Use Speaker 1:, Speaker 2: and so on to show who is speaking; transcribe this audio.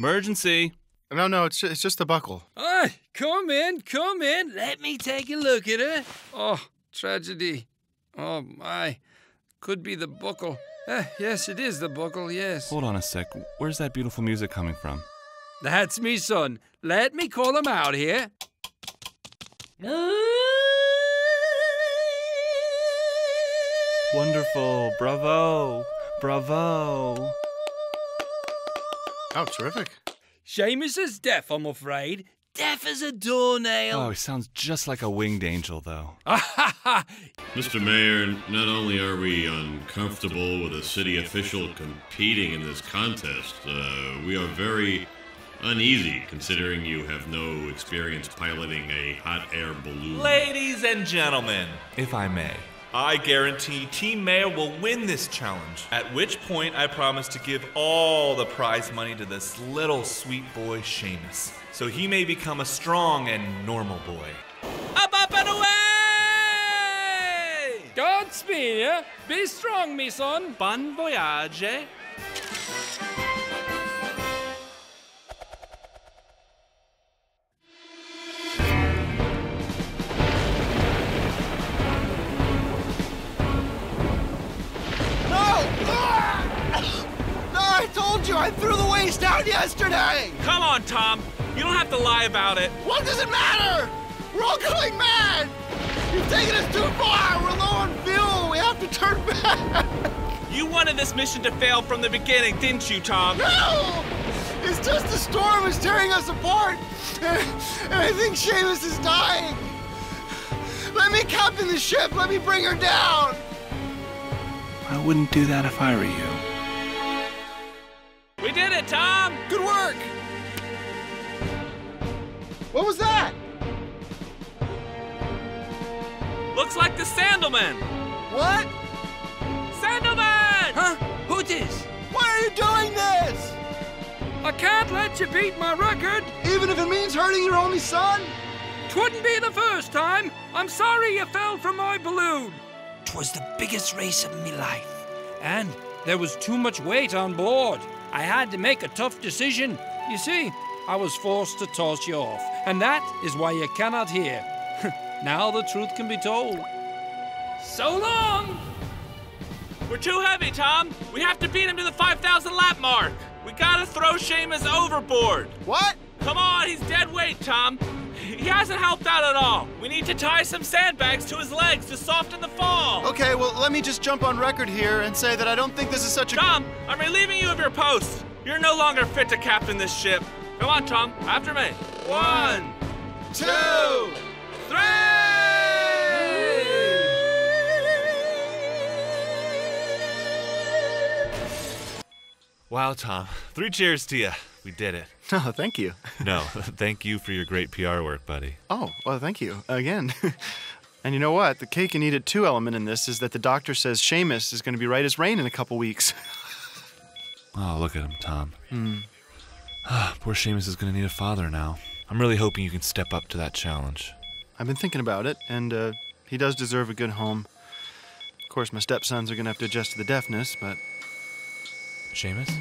Speaker 1: Emergency.
Speaker 2: No, no, it's just, it's just the buckle.
Speaker 3: Aye, come in, come in. Let me take a look at her. Oh, tragedy. Oh, my. Could be the buckle. Eh, yes, it is the buckle, yes.
Speaker 1: Hold on a sec. Where's that beautiful music coming from?
Speaker 3: That's me, son. Let me call him out here.
Speaker 1: Wonderful. Bravo. Bravo.
Speaker 2: Oh, terrific.
Speaker 3: Shamus is deaf, I'm afraid. Deaf as a doornail.
Speaker 1: Oh, he sounds just like a winged angel, though.
Speaker 4: Mr. Mayor, not only are we uncomfortable with a city official competing in this contest, uh, we are very uneasy considering you have no experience piloting a hot air balloon.
Speaker 5: Ladies and gentlemen, if I may, I guarantee Team Mayor will win this challenge. At which point, I promise to give all the prize money to this little sweet boy, Shamus, so he may become a strong and normal boy.
Speaker 3: Up, up, and away! Godspeed, yeah? Be strong, me son.
Speaker 5: Bon voyage.
Speaker 6: Eh? I threw the waste out yesterday!
Speaker 5: Come on, Tom. You don't have to lie about it.
Speaker 6: What does it matter? We're all going mad! You've taken us too far! We're low on fuel! We have to turn back!
Speaker 5: You wanted this mission to fail from the beginning, didn't you, Tom?
Speaker 6: No! It's just the storm is tearing us apart! And, and I think Shamus is dying! Let me captain the ship! Let me bring her down!
Speaker 1: I wouldn't do that if I were you.
Speaker 5: We did it, Tom!
Speaker 6: Good work! What was that?
Speaker 5: Looks like the Sandalman.
Speaker 6: What?
Speaker 5: Sandalman!
Speaker 3: Huh? Who dis?
Speaker 6: Why are you doing this?
Speaker 3: I can't let you beat my record.
Speaker 6: Even if it means hurting your only son?
Speaker 3: Twouldn't be the first time. I'm sorry you fell from my balloon. Twas the biggest race of me life. And there was too much weight on board. I had to make a tough decision. You see, I was forced to toss you off. And that is why you cannot hear. now the truth can be told. So long!
Speaker 5: We're too heavy, Tom. We have to beat him to the 5,000 lap mark. We gotta throw Shamus overboard.
Speaker 6: What?
Speaker 5: Come on, he's dead weight, Tom. He hasn't helped out at all. We need to tie some sandbags to his legs to soften the fall.
Speaker 2: Okay, well, let me just jump on record here and say that I don't think this is such a.
Speaker 5: Tom, I'm relieving you of your post. You're no longer fit to captain this ship. Come on, Tom, after me. One, two, three. Wow, Tom. Three cheers to you. We did it.
Speaker 2: No, thank you.
Speaker 5: No, thank you for your great PR work, buddy.
Speaker 2: Oh, well, thank you again. and you know what? The cake and eat it too element in this is that the doctor says Shamus is going to be right as rain in a couple weeks.
Speaker 5: Oh, look at him, Tom. Ah, poor Shamus is going to need a father now. I'm really hoping you can step up to that challenge.
Speaker 2: I've been thinking about it, and uh, he does deserve a good home. Of course, my stepsons are going to have to adjust to the deafness, but
Speaker 5: Shamus?